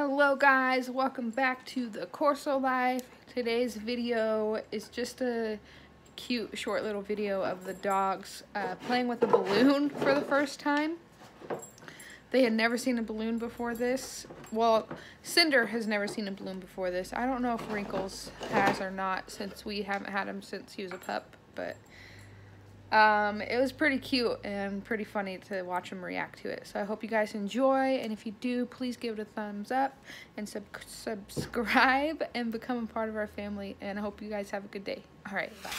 Hello guys, welcome back to the Corso Life. Today's video is just a cute short little video of the dogs uh, playing with a balloon for the first time. They had never seen a balloon before this. Well, Cinder has never seen a balloon before this. I don't know if Wrinkles has or not since we haven't had him since he was a pup, but um, it was pretty cute and pretty funny to watch him react to it. So I hope you guys enjoy, and if you do, please give it a thumbs up and sub subscribe and become a part of our family. And I hope you guys have a good day. All right, bye.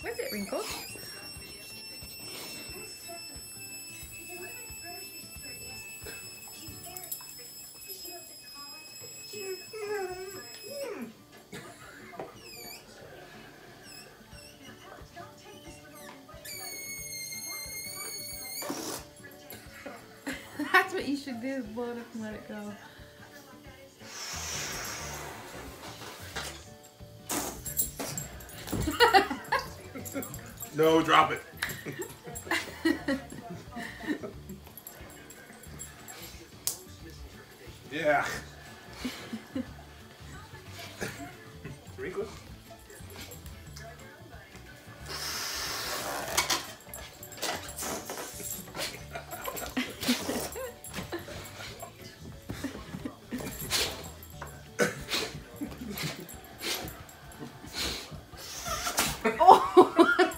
Where's it, Wrinkles? What you should do, blow it up and let it go. No, drop it. yeah. Wrinkles? Oh.